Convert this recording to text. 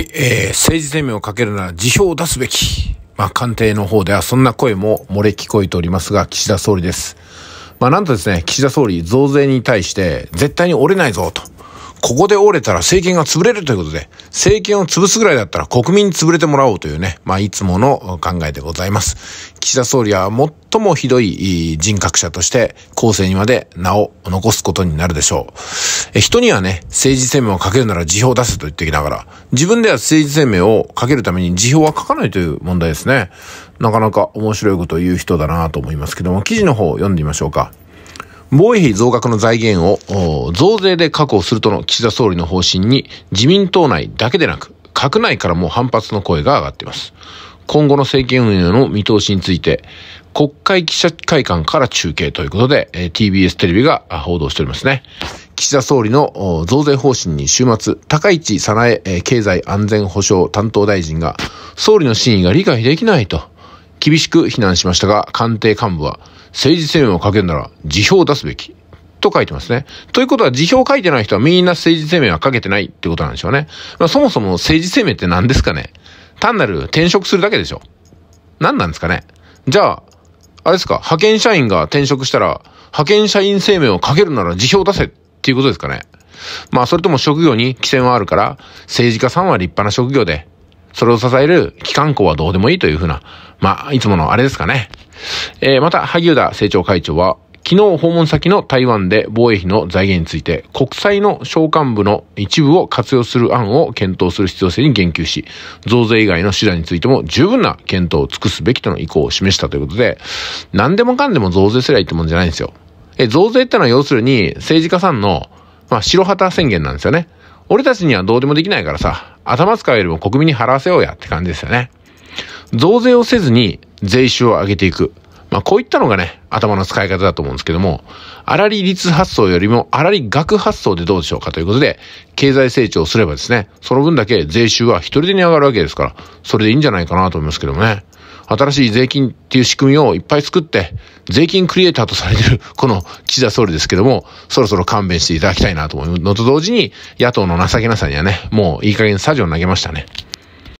い、えー、政治生命をかけるなら辞表を出すべき。まあ、官邸の方ではそんな声も漏れ聞こえておりますが、岸田総理です。まあ、なんとですね、岸田総理、増税に対して、絶対に折れないぞ、と。ここで折れたら政権が潰れるということで、政権を潰すぐらいだったら国民に潰れてもらおうというね、まあいつもの考えでございます。岸田総理は最もひどい人格者として後世にまで名を残すことになるでしょう。人にはね、政治生命をかけるなら辞表を出せと言ってきながら、自分では政治生命をかけるために辞表は書かないという問題ですね。なかなか面白いことを言う人だなと思いますけども、記事の方を読んでみましょうか。防衛費増額の財源を増税で確保するとの岸田総理の方針に自民党内だけでなく、閣内からも反発の声が上がっています。今後の政権運営の見通しについて、国会記者会館から中継ということで、TBS テレビが報道しておりますね。岸田総理の増税方針に週末、高市早苗経済安全保障担当大臣が、総理の真意が理解できないと、厳しく非難しましたが、官邸幹部は、政治声明をかけるなら辞表を出すべき。と書いてますね。ということは、辞表を書いてない人はみんな政治声明はかけてないってことなんでしょうね。まあ、そもそも政治声明って何ですかね単なる転職するだけでしょ。何なんですかねじゃあ、あれですか派遣社員が転職したら、派遣社員声明をかけるなら辞表出せっていうことですかね。まあ、それとも職業に規制はあるから、政治家さんは立派な職業で、それを支える機関校はどうでもいいというふうな、まあ、いつものあれですかね。えー、また、萩生田政調会長は、昨日訪問先の台湾で防衛費の財源について国債の償還部の一部を活用する案を検討する必要性に言及し、増税以外の手段についても十分な検討を尽くすべきとの意向を示したということで、何でもかんでも増税すりゃいいってもんじゃないんですよ。え、増税ってのは要するに政治家さんの、まあ、白旗宣言なんですよね。俺たちにはどうでもできないからさ、頭使うよりも国民に払わせようやって感じですよね。増税をせずに税収を上げていく。まあこういったのがね、頭の使い方だと思うんですけども、粗利率発想よりも粗利額発想でどうでしょうかということで、経済成長すればですね、その分だけ税収は一人でに上がるわけですから、それでいいんじゃないかなと思いますけどもね。新しい税金っていう仕組みをいっぱい作って、税金クリエイターとされてる、この岸田総理ですけども、そろそろ勘弁していただきたいなと思うのと同時に、野党の情けなさにはね、もういい加減サジを投げましたね。